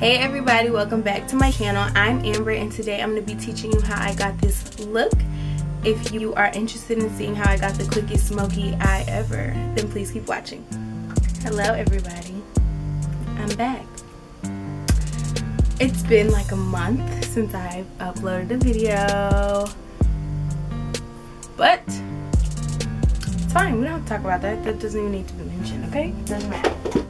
Hey everybody, welcome back to my channel. I'm Amber and today I'm going to be teaching you how I got this look. If you are interested in seeing how I got the quickest smoky eye ever, then please keep watching. Hello everybody, I'm back. It's been like a month since I've uploaded a video, but it's fine, we don't have to talk about that. That doesn't even need to be mentioned, okay? Doesn't matter.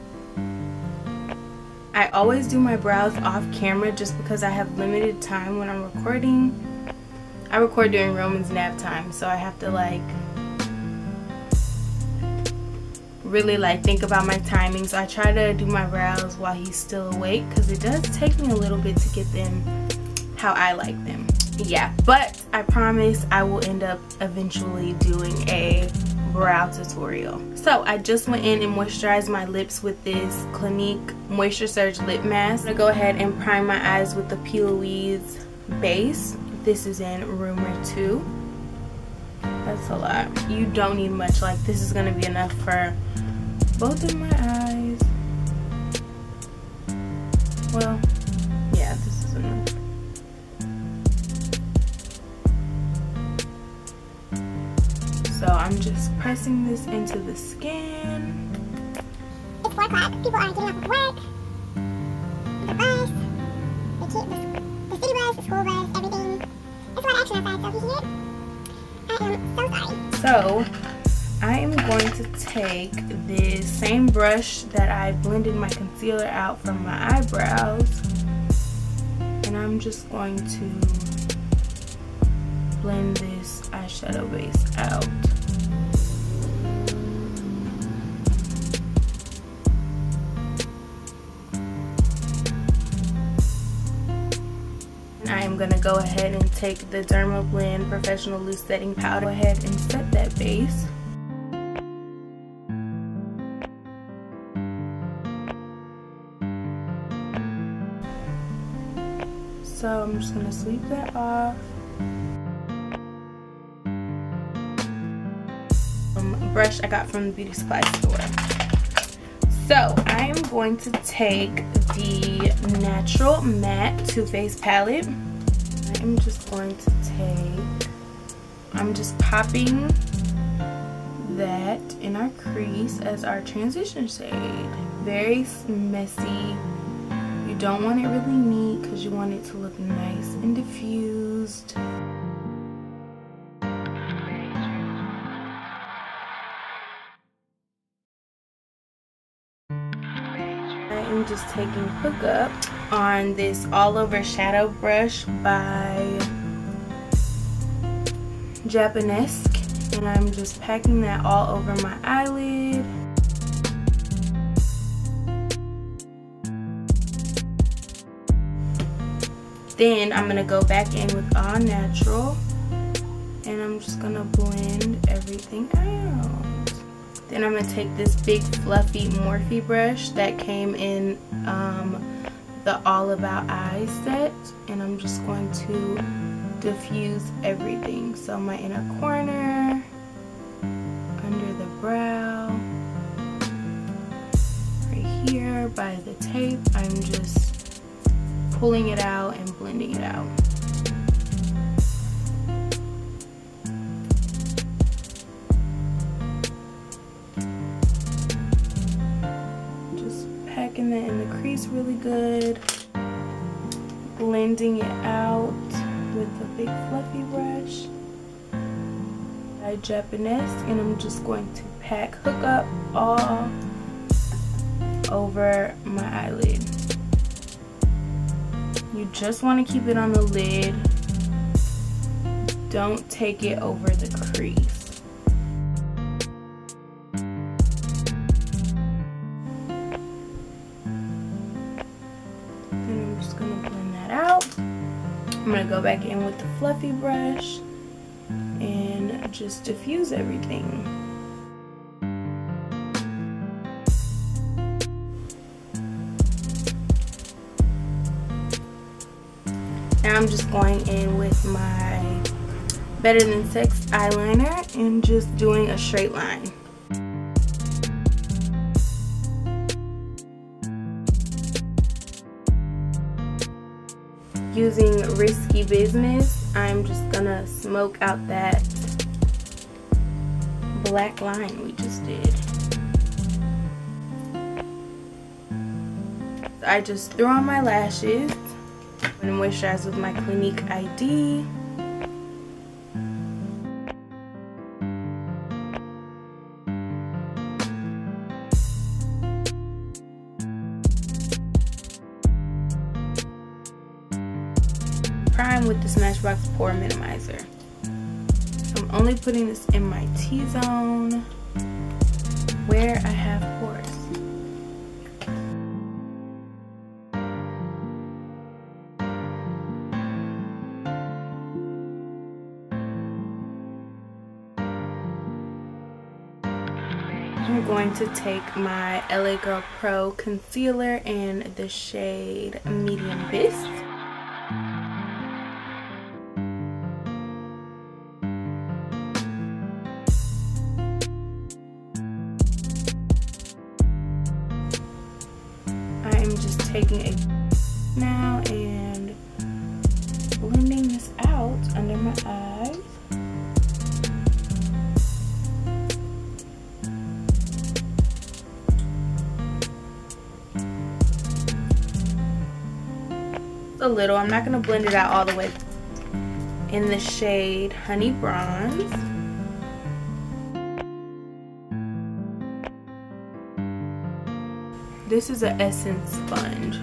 I always do my brows off camera just because I have limited time when I'm recording. I record during Roman's nap time, so I have to like really like think about my timing. So I try to do my brows while he's still awake because it does take me a little bit to get them how I like them. Yeah, but I promise I will end up eventually doing a brow tutorial. So I just went in and moisturized my lips with this Clinique Moisture Surge Lip Mask. I'm gonna go ahead and prime my eyes with the P. Louise base. This is in Rumor 2. That's a lot. You don't need much. Like this is gonna be enough for both of my eyes. Well, So I'm just pressing this into the skin. It's 4 o'clock. People are getting off of work. The bus. The, kid, the, the city bus, the school bus, everything. It's a lot of action outside, so you hear it, I am so sorry. So I am going to take this same brush that I blended my concealer out from my eyebrows. And I'm just going to blend this eyeshadow base out. Go ahead and take the Dermablend Professional Loose Setting Powder. Go ahead and set that base. So I'm just going to sweep that off. Um, brush I got from the beauty supply store. So I'm going to take the Natural Matte Too Faced palette. I'm just going to take, I'm mm. just popping that in our crease as our transition shade. Very messy. You don't want it really neat because you want it to look nice and diffused. Just taking hookup on this all over shadow brush by Japanesque. And I'm just packing that all over my eyelid. Then I'm gonna go back in with all natural. And I'm just gonna blend everything out then I'm going to take this big fluffy Morphe brush that came in um, the All About Eyes set. And I'm just going to diffuse everything. So my inner corner, under the brow, right here by the tape. I'm just pulling it out and blending it out. Really good. Blending it out with a big fluffy brush. I Japanesque and I'm just going to pack hook up all over my eyelid. You just want to keep it on the lid. Don't take it over the crease. Go back in with the fluffy brush and just diffuse everything. Now I'm just going in with my Better Than Sex eyeliner and just doing a straight line. Using Risky Business, I'm just gonna smoke out that black line we just did. I just threw on my lashes and moisturize with my Clinique ID. Smashbox Pore Minimizer. I'm only putting this in my T-zone where I have pores. I'm going to take my LA Girl Pro Concealer in the shade Medium Bisque. Taking a now and blending this out under my eyes. A little, I'm not going to blend it out all the way in the shade Honey Bronze. This is an Essence sponge.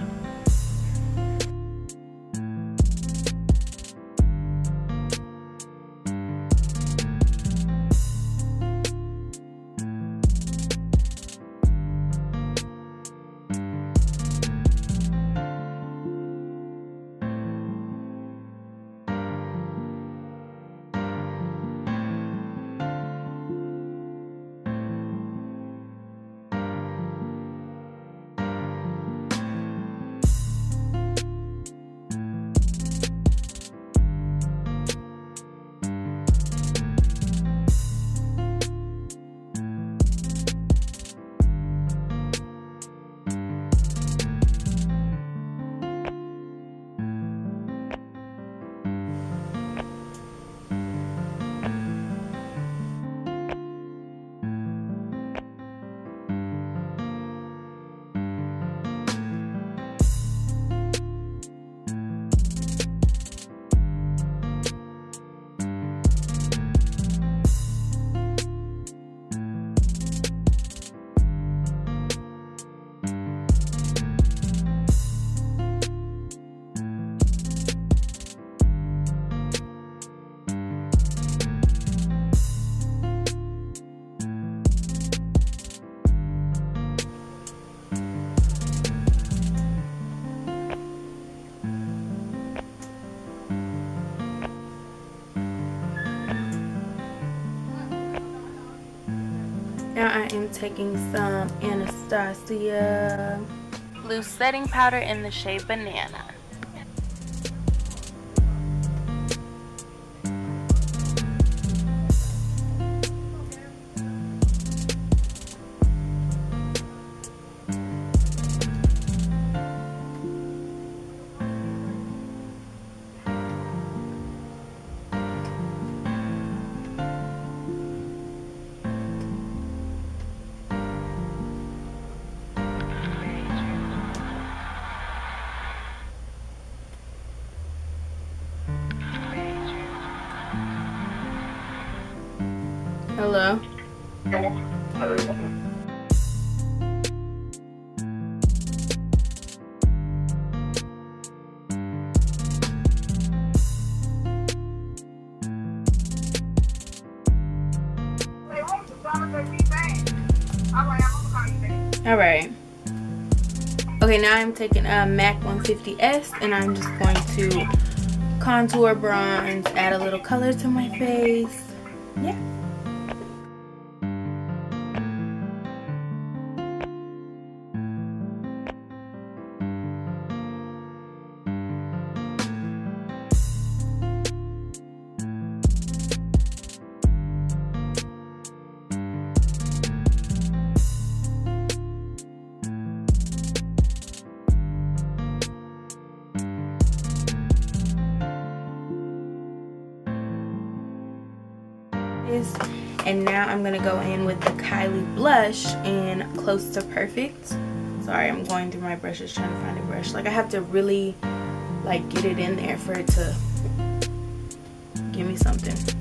Am taking some Anastasia Loose Setting Powder in the shade Banana. Hello? Alright. Okay, now I'm taking a MAC 150S and I'm just going to contour bronze, add a little color to my face. Yeah. And now I'm to go in with the Kylie blush in Close to Perfect. Sorry, I'm going through my brushes trying to find a brush. Like I have to really like get it in there for it to give me something.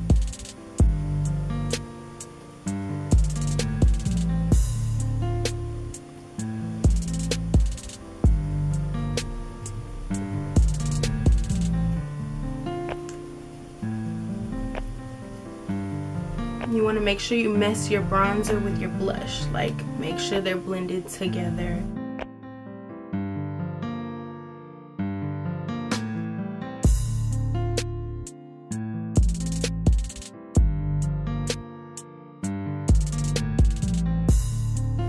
Want to make sure you mess your bronzer with your blush. Like, make sure they're blended together.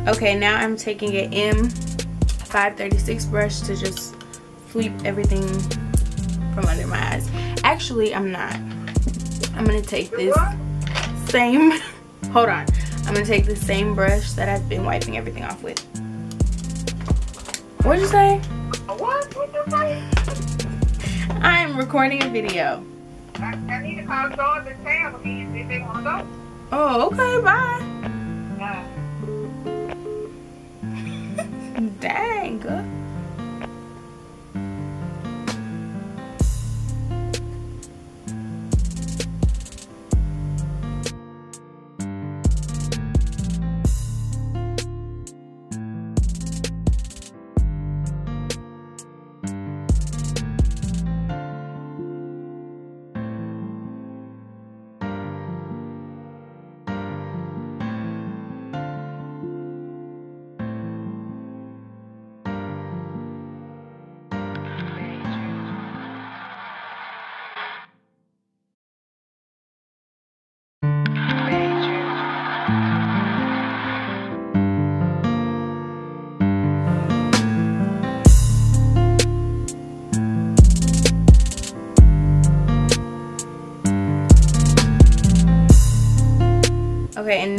Okay, now I'm taking an M536 brush to just sweep everything from under my eyes. Actually, I'm not. I'm going to take this same, hold on. I'm going to take the same brush that I've been wiping everything off with. What'd you say? What? What you say? I am recording a video. I, I need to call George and Sam if they want to go. Oh, okay, bye. Dang.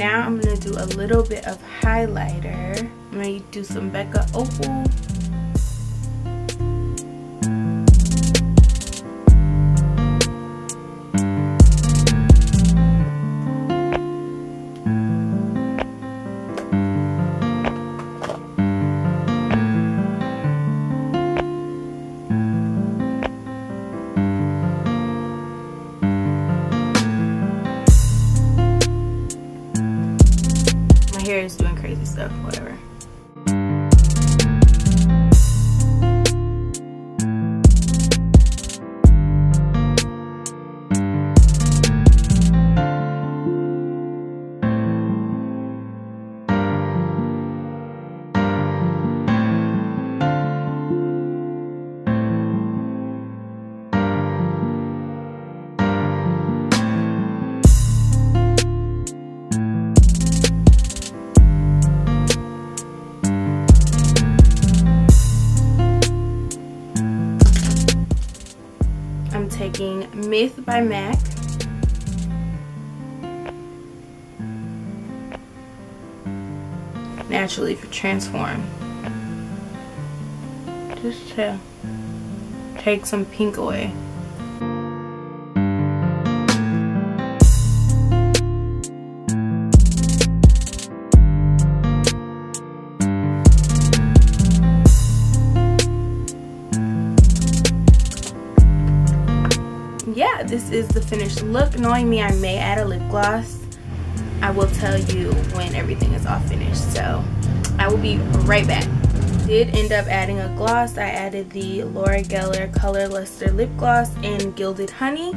Now I'm gonna do a little bit of highlighter. I'm gonna do some Becca Opal. Hair is doing crazy stuff, whatever. Taking Myth by MAC. Naturally for Transform. Just to take some pink away. This is the finished look. Knowing me, I may add a lip gloss. I will tell you when everything is all finished. So I will be right back. Did end up adding a gloss. I added the Laura Geller Color Luster Lip Gloss in Gilded Honey.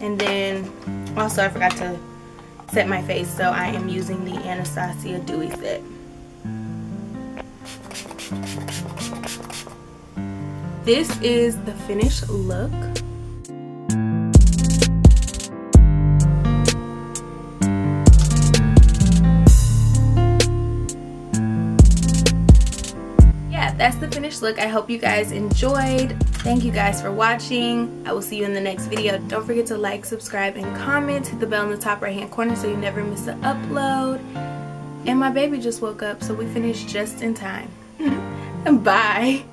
And then also I forgot to set my face. So I am using the Anastasia Dewy Set. This is the finished look. Yeah, that's the finished look. I hope you guys enjoyed. Thank you guys for watching. I will see you in the next video. Don't forget to like, subscribe, and comment. Hit the bell in the top right hand corner so you never miss an upload. And my baby just woke up, so we finished just in time. Bye.